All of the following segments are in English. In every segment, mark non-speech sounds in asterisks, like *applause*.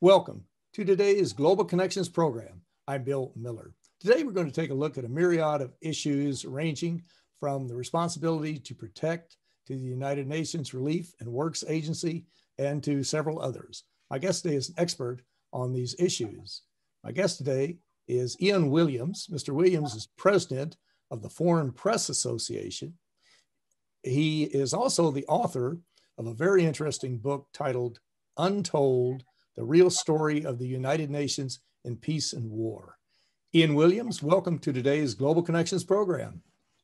Welcome to today's Global Connections program. I'm Bill Miller. Today, we're going to take a look at a myriad of issues ranging from the responsibility to protect to the United Nations Relief and Works Agency and to several others. My guest today is an expert on these issues. My guest today is Ian Williams. Mr. Williams is president of the Foreign Press Association. He is also the author of a very interesting book titled Untold the real story of the United Nations in peace and war. Ian Williams, welcome to today's Global Connections program.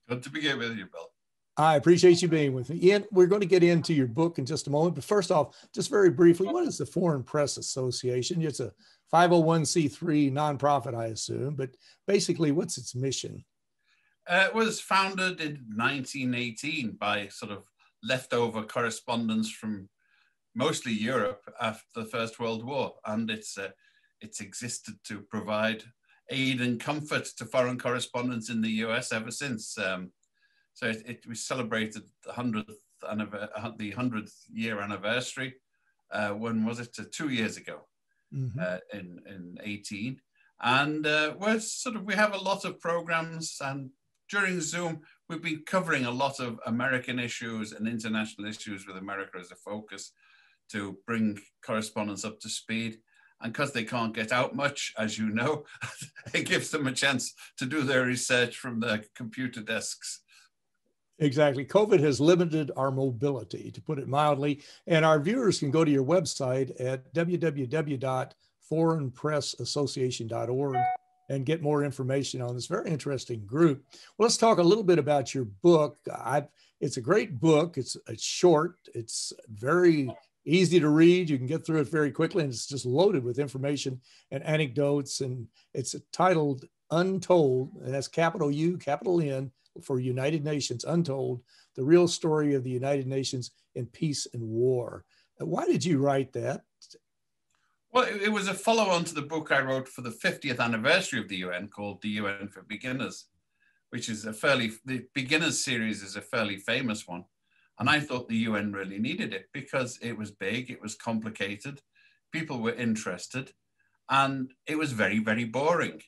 Good to be here with you, Bill. I appreciate you being with me. Ian, we're going to get into your book in just a moment. But first off, just very briefly, what is the Foreign Press Association? It's a 501c3 nonprofit, I assume, but basically, what's its mission? Uh, it was founded in 1918 by sort of leftover correspondence from mostly Europe after the First World War, and it's uh, it's existed to provide aid and comfort to foreign correspondents in the US ever since. Um, so it, it, we celebrated the hundredth the hundredth year anniversary. Uh, when was it? Uh, two years ago, mm-hmm. uh, in in eighteen, and uh, we're sort of we have a lot of programs, and during Zoom we've been covering a lot of American issues and international issues with America as a focus to bring correspondents up to speed. And because they can't get out much, as you know, *laughs* it gives them a chance to do their research from their computer desks. Exactly. COVID has limited our mobility, to put it mildly. And our viewers can go to your website at www.foreignpressassociation.org and get more information on this very interesting group. Well, let's talk a little bit about your book. I've, it's a great book. It's, it's short. It's very easy to read. You can get through it very quickly, and it's just loaded with information and anecdotes. And it's titled Untold, and that's capital U, capital N for United Nations, Untold, the real story of the United Nations in peace and war. Uh, why did you write that? Well, it was a follow on to the book I wrote for the 50th anniversary of the UN called The UN for Beginners, which is a fairly, the Beginners series is a fairly famous one. And I thought the UN really needed it because it was big, it was complicated, people were interested, and it was very, very boring.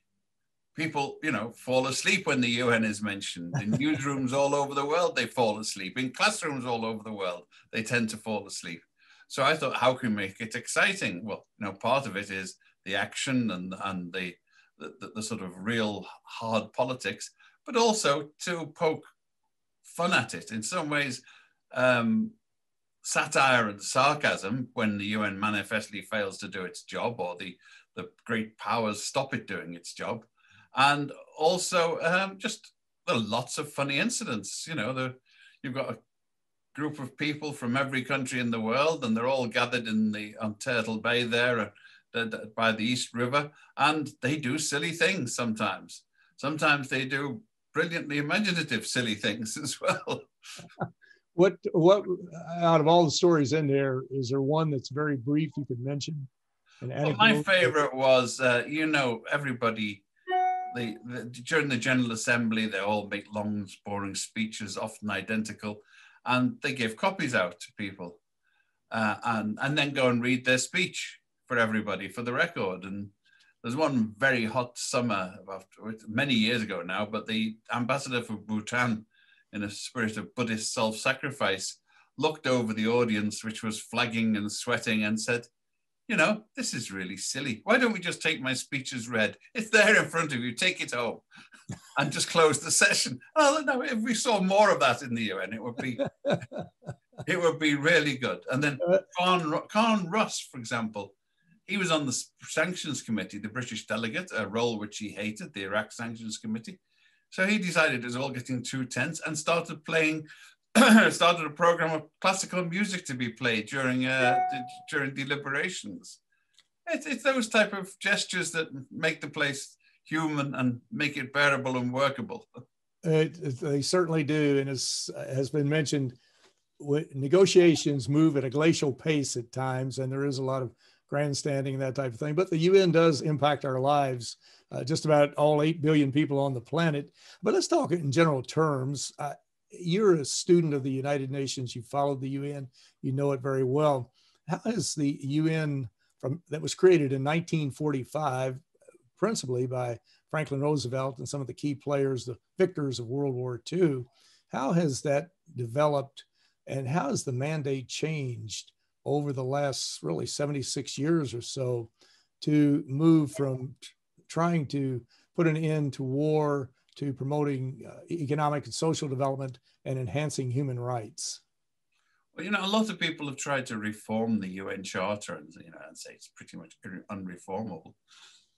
People, you know, fall asleep when the UN is mentioned. In *laughs* newsrooms all over the world, they fall asleep. In classrooms all over the world, they tend to fall asleep. So I thought, how can we make it exciting? Well, you know, part of it is the action and, and the, the, the sort of real hard politics, but also to poke fun at it. In some ways, um, satire and sarcasm when the UN manifestly fails to do its job or the, the great powers stop it doing its job. And also um, just lots of funny incidents. You know, the, you've got a group of people from every country in the world and they're all gathered in the on Turtle Bay there uh, by the East River and they do silly things sometimes. Sometimes they do brilliantly imaginative silly things *laughs* as well. What what out of all the stories in there is there one that's very brief you could mention? Well, my favorite was uh, you know everybody the, the, during the general assembly they all make long boring speeches often identical and they give copies out to people uh, and and then go and read their speech for everybody for the record and there's one very hot summer after, many years ago now but the ambassador for bhutan in a spirit of Buddhist self sacrifice, looked over the audience, which was flagging and sweating, and said, You know, this is really silly. Why don't we just take my speech as read? It's there in front of you, take it home. *laughs* and just close the session. Oh no, if we saw more of that in the UN, it would be *laughs* it would be really good. And then uh, Carne, Carne Ross, for example, he was on the sanctions committee, the British delegate, a role which he hated, the Iraq sanctions committee. So he decided it was all getting too tense and started playing, *clears throat* started a program of classical music to be played during uh, during deliberations. It's, it's those type of gestures that make the place human and make it bearable and workable. It, they certainly do, and as has been mentioned, negotiations move at a glacial pace at times, and there is a lot of grandstanding and that type of thing. But the UN does impact our lives uh, just about all 8 billion people on the planet. But let's talk in general terms. Uh, you're a student of the United Nations, you followed the UN, you know it very well. How has the UN, from that was created in 1945, principally by Franklin Roosevelt and some of the key players, the victors of World War II. How has that developed and how has the mandate changed over the last really 76 years or so to move from trying to put an end to war to promoting uh, economic and social development and enhancing human rights? Well, you know, a lot of people have tried to reform the UN Charter and, you know, and say it's pretty much unreformable.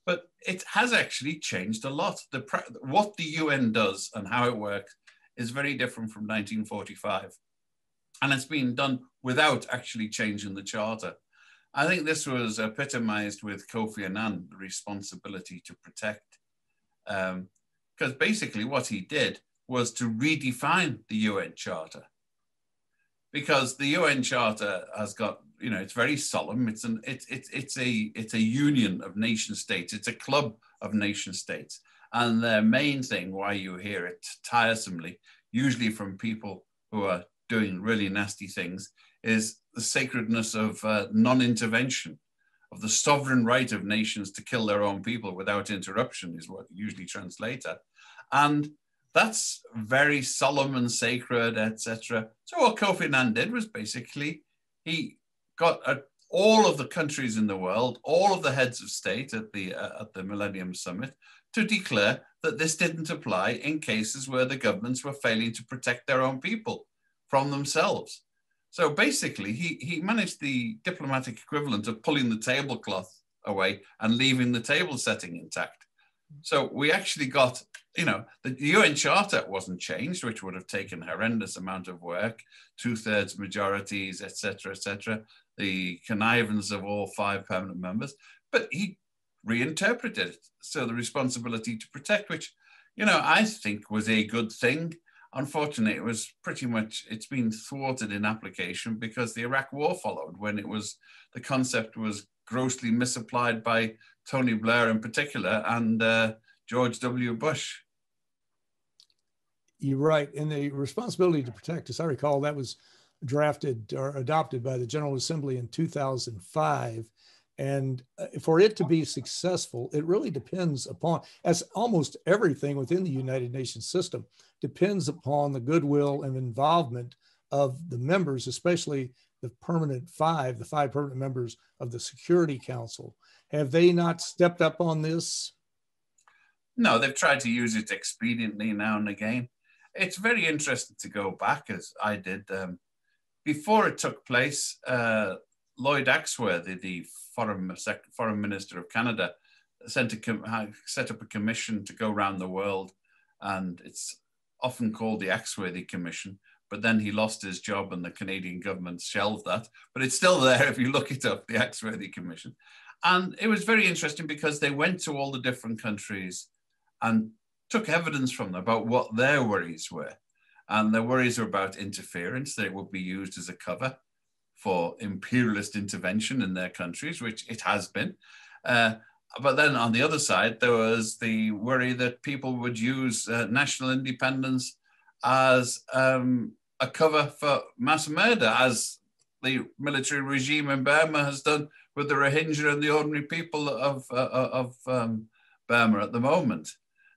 But it has actually changed a lot. The what the UN does and how it works is very different from 1945. And it's been done without actually changing the charter. I think this was epitomized with Kofi Annan, the responsibility to protect. Because um, basically what he did was to redefine the UN Charter. Because the UN Charter has got, you know, it's very solemn. It's an it's it's it's a it's a union of nation states. It's a club of nation states. And the main thing why you hear it tiresomely, usually from people who are doing really nasty things, is the sacredness of uh, non-intervention, of the sovereign right of nations to kill their own people without interruption, is what usually translate that. And that's very solemn and sacred, etc. So what Kofi Annan did was basically he got a, all of the countries in the world, all of the heads of state at the uh, at the Millennium Summit, to declare that this didn't apply in cases where the governments were failing to protect their own people from themselves. So basically, he, he managed the diplomatic equivalent of pulling the tablecloth away and leaving the table setting intact. So we actually got, you know, the UN Charter wasn't changed, which would have taken horrendous amount of work, two thirds majorities, etc., etc. The connivance of all five permanent members, but he reinterpreted it. So the responsibility to protect, which, you know, I think was a good thing unfortunately, it was pretty much it's been thwarted in application because the Iraq War followed when it was the concept was grossly misapplied by Tony Blair in particular and uh, George W. Bush. You're right, and the responsibility to protect, as I recall, that was drafted or adopted by the General Assembly in 2005 and uh, for it to be successful, it really depends upon, as almost everything within the United Nations system, depends upon the goodwill and involvement of the members, especially the permanent five, the five permanent members of the Security Council. Have they not stepped up on this? No, they've tried to use it expediently now and again. It's very interesting to go back, as I did. Um, before it took place, uh, Lloyd Axworthy, the foreign, foreign minister of Canada, sent a, uh, set up a commission to go around the world, and it's often called the Axworthy Commission. But then he lost his job, and the Canadian government shelved that. But it's still there if you look it up, the Axworthy Commission. And it was very interesting because they went to all the different countries and took evidence from them about what their worries were. And their worries were about interference, that it would be used as a cover for imperialist intervention in their countries, which it has been. Uh, but then on the other side, there was the worry that people would use uh, national independence as um, a cover for mass murder, as the military regime in Burma has done with the Rohingya and the ordinary people of, uh, of um, Burma at the moment.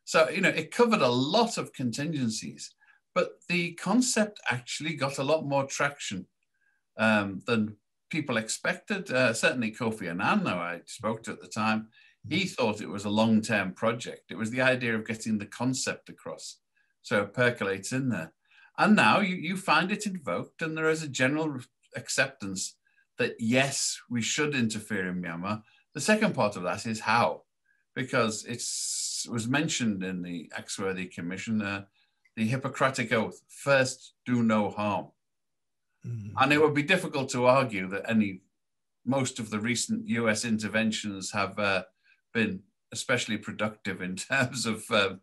So, you know, it covered a lot of contingencies, but the concept actually got a lot more traction um, than people expected. Uh, certainly Kofi Annan, though I spoke to at the time, he mm-hmm. thought it was a long-term project. It was the idea of getting the concept across. So it percolates in there. And now you, you find it invoked and there is a general acceptance that yes, we should interfere in Myanmar. The second part of that is how, because it was mentioned in the Axworthy Commission, uh, the Hippocratic Oath, first do no harm. Mm. And it would be difficult to argue that any, most of the recent US interventions have uh, been especially productive in *laughs* terms of um,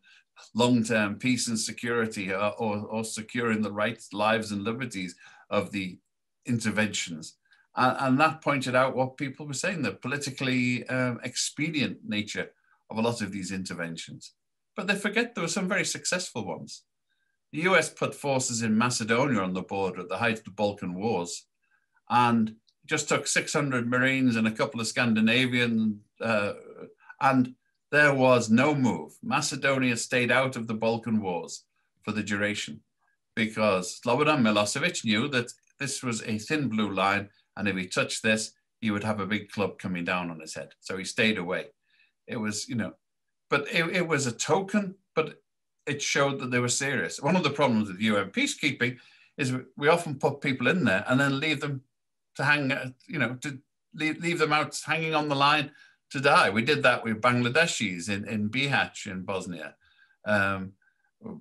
long-term peace and security or, uh, or, or, securing the rights, lives and liberties of the interventions. And, and that pointed out what people were saying, the politically um, expedient nature of a lot of these interventions. But they forget there were some very successful ones. The US put forces in Macedonia on the border at the height of the Balkan Wars. And just took 600 Marines and a couple of Scandinavian, uh, and there was no move. Macedonia stayed out of the Balkan Wars for the duration because Slobodan Milosevic knew that this was a thin blue line, and if he touched this, he would have a big club coming down on his head. So he stayed away. It was, you know, but it, it was a token, but it showed that they were serious. One of the problems with UN peacekeeping is we often put people in there and then leave them to hang, you know, to leave, leave them out hanging on the line to die. We did that with Bangladeshis in, in Bihać in Bosnia. Um,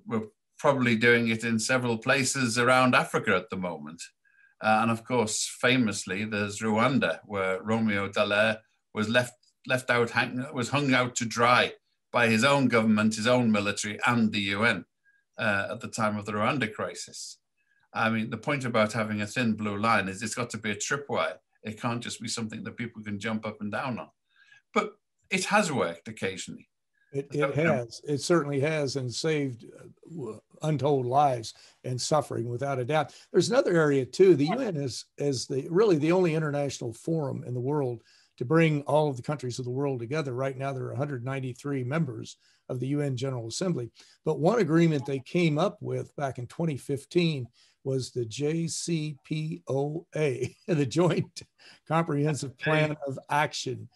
we're probably doing it in several places around Africa at the moment. Uh, and of course, famously, there's Rwanda, where Romeo Dallaire was left left out, hang, was hung out to dry by his own government, his own military, and the UN uh, at the time of the Rwanda crisis. I mean, the point about having a thin blue line is it's got to be a tripwire. It can't just be something that people can jump up and down on. But it has worked occasionally. It, it has. It certainly has, and saved uh, untold lives and suffering without a doubt. There's another area too. The UN is is the really the only international forum in the world to bring all of the countries of the world together. Right now, there are 193 members of the UN General Assembly. But one agreement they came up with back in 2015 was the JCPOA, *laughs* the Joint Comprehensive Plan of Action.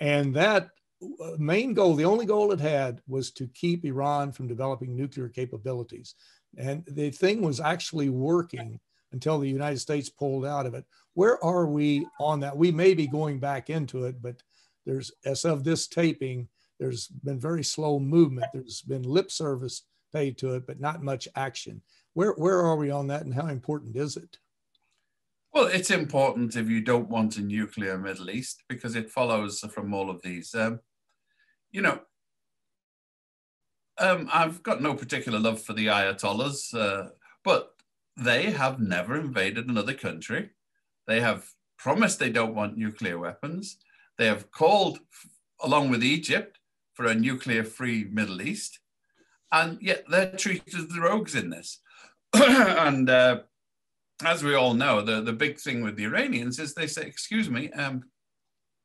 And that uh, main goal, the only goal it had was to keep Iran from developing nuclear capabilities. And the thing was actually working until the United States pulled out of it. Where are we on that? We may be going back into it, but there's, as of this taping, there's been very slow movement. There's been lip service paid to it, but not much action. Where, where are we on that and how important is it? Well, it's important if you don't want a nuclear Middle East because it follows from all of these. Um, you know, um, I've got no particular love for the Ayatollahs, uh, but they have never invaded another country. They have promised they don't want nuclear weapons. They have called, along with Egypt, for a nuclear free Middle East. And yet they're treated as the rogues in this. *clears throat* and uh, as we all know, the, the big thing with the Iranians is they say, excuse me, um,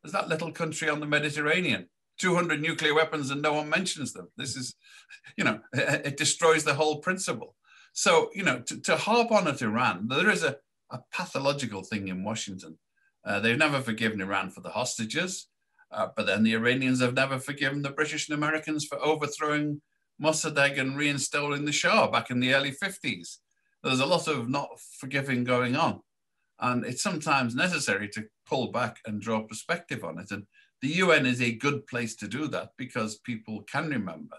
there's that little country on the Mediterranean, 200 nuclear weapons and no one mentions them. This is, you know, it, *laughs* it destroys the whole principle. So, you know, to, to harp on at Iran, there is a, a pathological thing in Washington. Uh, they've never forgiven Iran for the hostages, uh, but then the Iranians have never forgiven the British and Americans for overthrowing Mossadegh and reinstalling the Shah back in the early 50s. There's a lot of not forgiving going on. And it's sometimes necessary to pull back and draw perspective on it. And the UN is a good place to do that because people can remember.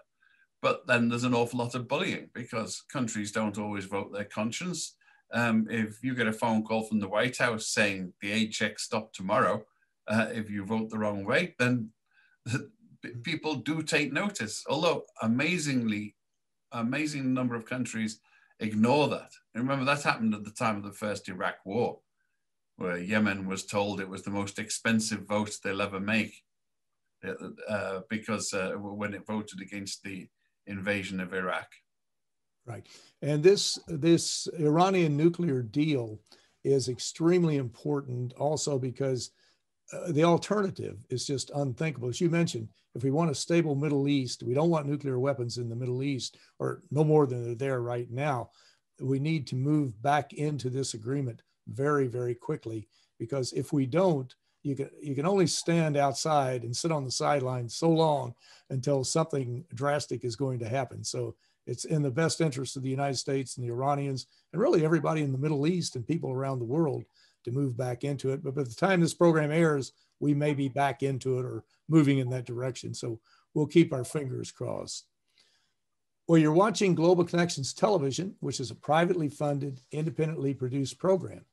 But then there's an awful lot of bullying because countries don't always vote their conscience. Um, if you get a phone call from the White House saying the aid check stop tomorrow, uh, if you vote the wrong way, then people do take notice. Although amazingly, amazing number of countries ignore that. And remember, that happened at the time of the first Iraq war, where Yemen was told it was the most expensive vote they'll ever make uh, because uh, when it voted against the invasion of Iraq. Right. And this, this Iranian nuclear deal is extremely important also because uh, the alternative is just unthinkable. As you mentioned, if we want a stable Middle East, we don't want nuclear weapons in the Middle East, or no more than they're there right now. We need to move back into this agreement very, very quickly because if we don't, you can you can only stand outside and sit on the sidelines so long until something drastic is going to happen. So it's in the best interest of the United States and the Iranians and really everybody in the Middle East and people around the world to move back into it. But by the time this program airs, we may be back into it or moving in that direction. So we'll keep our fingers crossed. Well, you're watching Global Connections Television, which is a privately funded, independently produced program.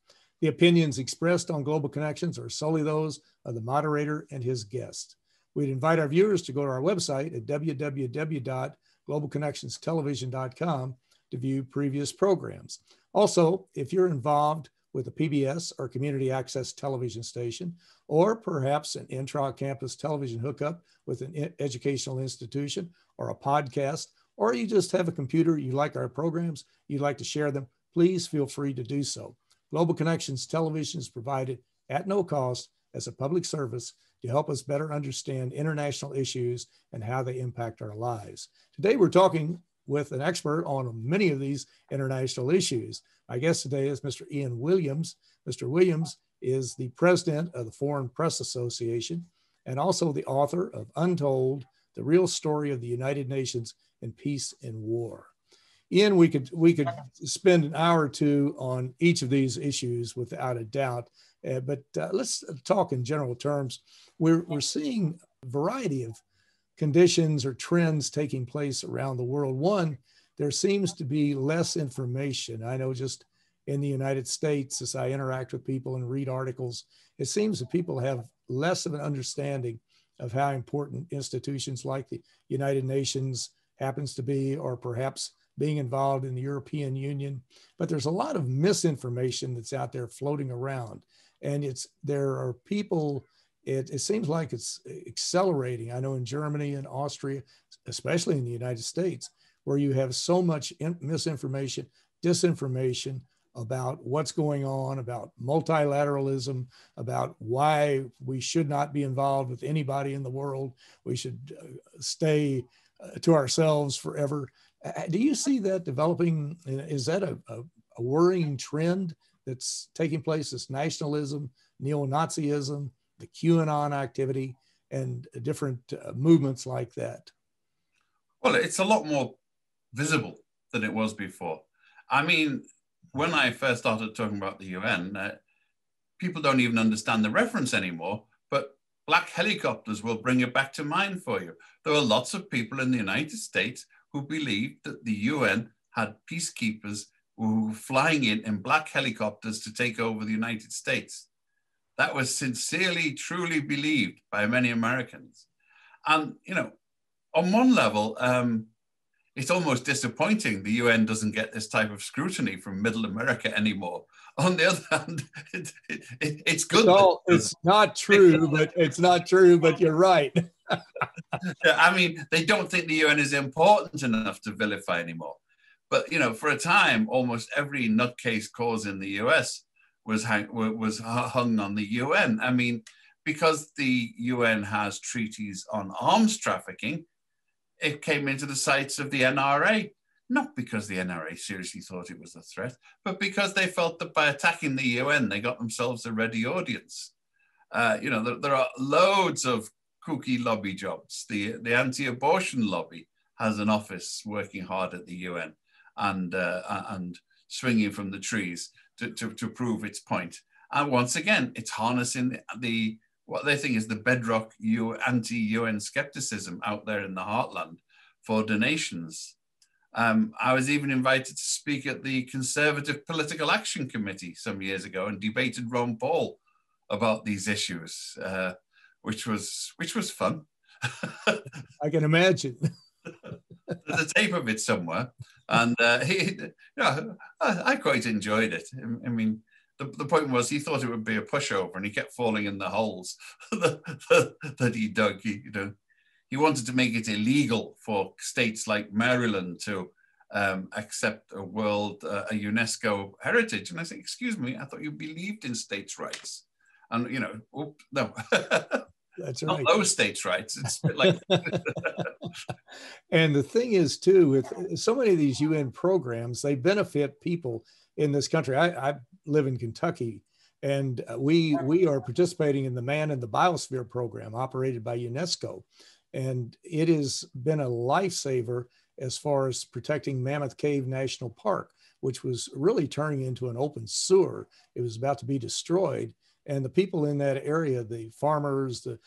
The opinions expressed on Global Connections are solely those of the moderator and his guest. We'd invite our viewers to go to our website at www.globalconnectionstelevision.com to view previous programs. Also, if you're involved with a PBS or community access television station, or perhaps an intra campus television hookup with an educational institution or a podcast, or you just have a computer, you like our programs, you'd like to share them, please feel free to do so. Global Connections Television is provided at no cost as a public service to help us better understand international issues and how they impact our lives. Today, we're talking with an expert on many of these international issues. My guest today is Mr. Ian Williams. Mr. Williams is the president of the Foreign Press Association and also the author of Untold, the real story of the United Nations in peace and war. Ian, we could we could spend an hour or two on each of these issues without a doubt, uh, but uh, let's talk in general terms. We're we're seeing a variety of conditions or trends taking place around the world. One, there seems to be less information. I know just in the United States, as I interact with people and read articles, it seems that people have less of an understanding of how important institutions like the United Nations happens to be, or perhaps being involved in the European Union. But there's a lot of misinformation that's out there floating around. And it's there are people, it, it seems like it's accelerating. I know in Germany and Austria, especially in the United States, where you have so much in, misinformation, disinformation, about what's going on, about multilateralism, about why we should not be involved with anybody in the world. We should uh, stay uh, to ourselves forever. Uh, do you see that developing? Is that a, a, a worrying trend that's taking place? This nationalism, neo Nazism, the QAnon activity, and different uh, movements like that? Well, it's a lot more visible than it was before. I mean, when I first started talking about the UN, uh, people don't even understand the reference anymore, but black helicopters will bring it back to mind for you. There are lots of people in the United States who believed that the UN had peacekeepers who were flying in in black helicopters to take over the United States. That was sincerely, truly believed by many Americans. And, you know, on one level, um, it's almost disappointing the UN doesn't get this type of scrutiny from Middle America anymore. *laughs* On the other hand, it, *laughs* it, it, it's good. No, it's not true, *laughs* but it's not true, but you're right. I mean, they don't think the UN is important enough to vilify anymore. But you know, for a time, almost every nutcase cause in the US was hang, was hung on the UN. I mean, because the UN has treaties on arms trafficking, it came into the sights of the NRA, not because the NRA seriously thought it was a threat, but because they felt that by attacking the UN, they got themselves a ready audience. Uh, you know, there, there, are loads of kooky lobby jobs. The, the anti abortion lobby has an office working hard at the UN and, uh, and swinging from the trees to, to, to prove its point. And once again, it's harnessing the, the what they think is the bedrock anti-UN skepticism out there in the heartland for donations. Um, I was even invited to speak at the Conservative Political Action Committee some years ago and debated Ron Paul about these issues, uh, which was which was fun. I can imagine. *laughs* There's a tape of it somewhere, and uh, he, you know, I, I, quite enjoyed it. I mean, the, the point was he thought it would be a pushover and he kept falling in the holes *laughs* that, he dug. He, you know, he wanted to make it illegal for states like Maryland to um, accept a world, uh, a UNESCO heritage. And I said, excuse me, I thought you believed in states' rights. And, you know, no. *laughs* That's right. Not those states' rights. It's like. *laughs* and the thing is, too, with so many of these UN programs, they benefit people in this country. I, I live in Kentucky, and uh, we we are participating in the Man in the Biosphere program operated by UNESCO, and it has been a lifesaver as far as protecting Mammoth Cave National Park, which was really turning into an open sewer. It was about to be destroyed, and the people in that area, the farmers, the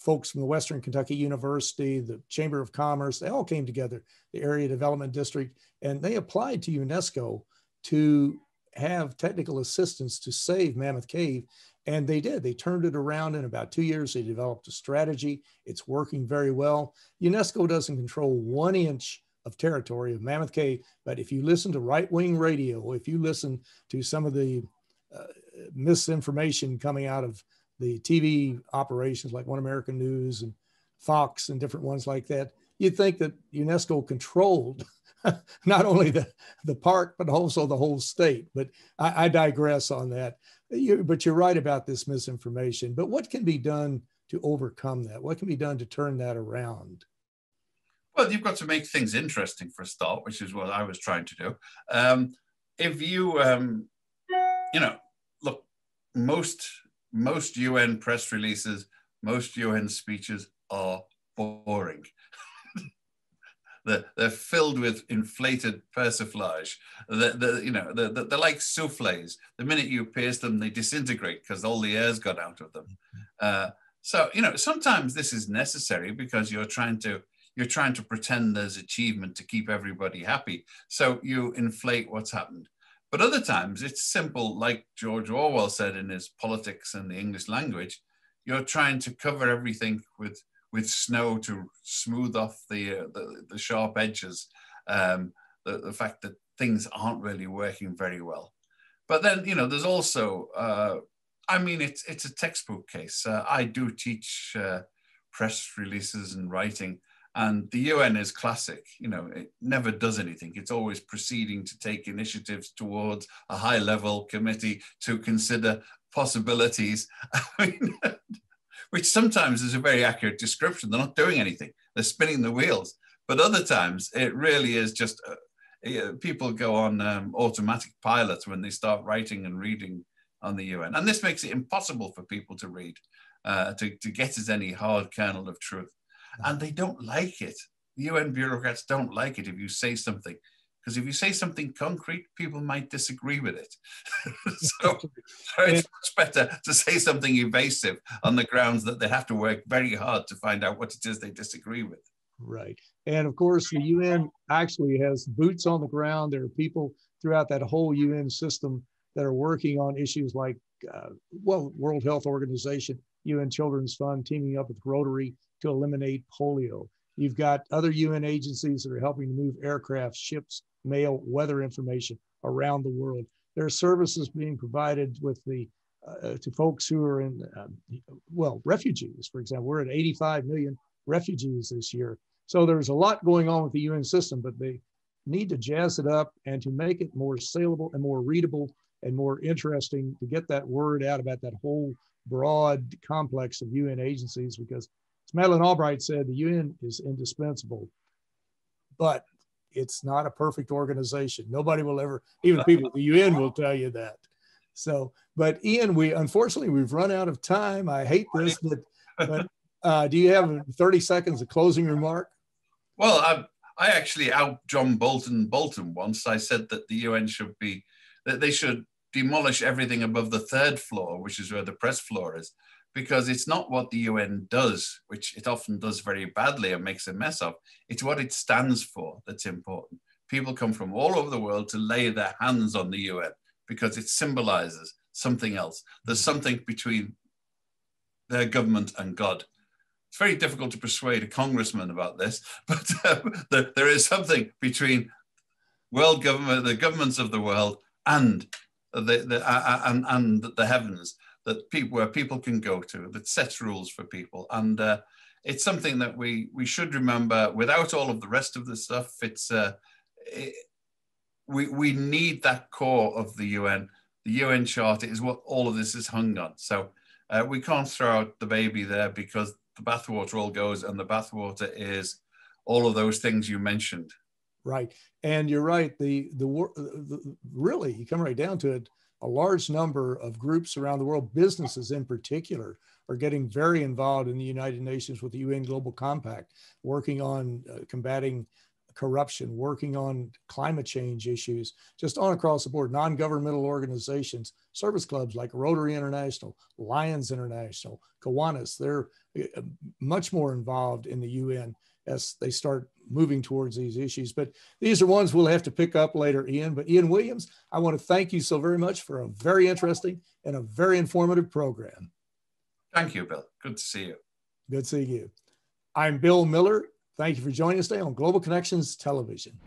folks from the Western Kentucky University, the Chamber of Commerce, they all came together, the Area Development District, and they applied to UNESCO to have technical assistance to save Mammoth Cave. And they did. They turned it around in about two years. They developed a strategy. It's working very well. UNESCO doesn't control one inch of territory of Mammoth Cave. But if you listen to right wing radio, if you listen to some of the uh, misinformation coming out of the TV operations like One American News and Fox and different ones like that, you'd think that UNESCO controlled *laughs* not only the, the park, but also the whole state. But I, I digress on that. You, but you're right about this misinformation. But what can be done to overcome that? What can be done to turn that around? Well, you've got to make things interesting for a start, which is what I was trying to do. Um, if you, um, you know, look, most most UN press releases, most UN speeches are boring. They're, they're filled with inflated persiflage. They're, they're you know, they're, they're like souffles. The minute you pierce them, they disintegrate because all the air's got out of them. Uh, so, you know, sometimes this is necessary because you're trying to you're trying to pretend there's achievement to keep everybody happy. So you inflate what's happened. But other times it's simple, like George Orwell said in his Politics and the English Language. You're trying to cover everything with with snow to smooth off the uh, the, the, sharp edges, um, the, the fact that things aren't really working very well. But then you know, there's also, uh, I mean, it's it's a textbook case. Uh, I do teach uh, press releases and writing, and the UN is classic. You know, it never does anything. It's always proceeding to take initiatives towards a high level committee to consider possibilities. *laughs* I mean, which sometimes is a very accurate description. They're not doing anything, they're spinning the wheels. But other times it really is just uh, people go on um, automatic pilots when they start writing and reading on the UN. And this makes it impossible for people to read, uh, to, to get at any hard kernel of truth and they don't like it. The UN bureaucrats don't like it if you say something, because if you say something concrete, people might disagree with it. *laughs* *laughs* so, so it's much better to say something evasive on the grounds that they have to work very hard to find out what it is they disagree with. Right. And of course, the UN actually has boots on the ground. There are people throughout that whole UN system that are working on issues like, uh, well, World Health Organization, UN Children's Fund, teaming up with Rotary to eliminate polio. You've got other UN agencies that are helping to move aircraft, ships, mail, weather information around the world. There are services being provided with the uh, to folks who are in um, well refugees. For example, we're at 85 million refugees this year. So there's a lot going on with the UN system, but they need to jazz it up and to make it more saleable and more readable and more interesting to get that word out about that whole broad complex of UN agencies because as Madeleine Albright said, the UN is indispensable, but it's not a perfect organization. Nobody will ever, even people at the UN will tell you that. So, but Ian, we unfortunately we've run out of time. I hate this, but, but uh, do you have 30 seconds of closing remark? Well, I, I actually out John Bolton Bolton once. I said that the UN should be that they should demolish everything above the third floor, which is where the press floor is, because it's not what the UN does, which it often does very badly and makes a mess of. It's what it stands for that's important. People come from all over the world to lay their hands on the UN because it symbolizes something else. There's something between their government and God. It's very difficult to persuade a congressman about this, *laughs* but um, there, there is something between world government, the governments of the world, and the, the uh, and, and the heavens that people where people can go to that sets rules for people. And uh, it's something that we we should remember without all of the rest of the stuff it's uh, it, we we need that core of the UN the UN Charter is what all of this is hung on. So uh, we can't throw out the baby there because the bathwater all goes and the bathwater is all of those things you mentioned. Right. And you're right the the, the really you come right down to it a large number of groups around the world, businesses in particular, are getting very involved in the United Nations with the UN Global Compact, working on uh, combating corruption, working on climate change issues, just on across the board, non governmental organizations, service clubs like Rotary International, Lions International, Kiwanis, they're uh, much more involved in the UN as they start moving towards these issues. But these are ones we'll have to pick up later, Ian. But Ian Williams, I want to thank you so very much for a very interesting and a very informative program. Thank you, Bill. Good to see you. Good seeing you. I'm Bill Miller. Thank you for joining us today on Global Connections Television.